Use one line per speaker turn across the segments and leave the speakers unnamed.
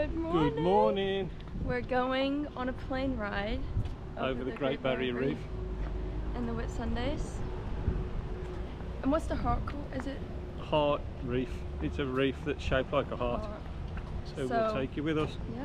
Good morning.
Good morning.
We're going on a plane ride
Over the Great Barrier Reef.
and the Whitsundays. And what's the heart called? Is it
Heart Reef. It's a reef that's shaped like a heart.
heart?
So,
So-
we'll take you with us.
Yeah.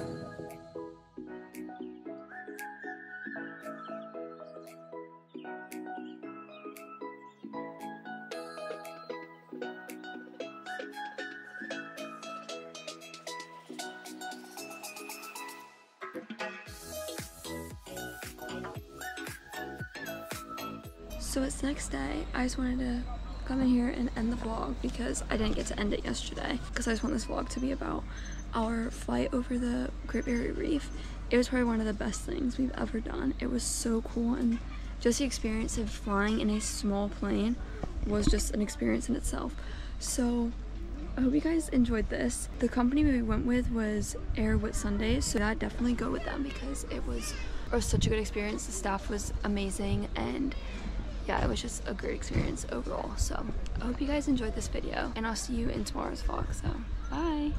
Thank So it's the next day. I just wanted to come in here and end the vlog because I didn't get to end it yesterday because I just want this vlog to be about our flight over the Great Barrier Reef. It was probably one of the best things we've ever done. It was so cool and just the experience of flying in a small plane was just an experience in itself. So I hope you guys enjoyed this. The company we went with was Air Whitsundays, so I'd definitely go with them because it was, it was such a good experience. The staff was amazing and yeah, it was just a great experience overall. So I hope you guys enjoyed this video and I'll see you in tomorrow's vlog. So bye.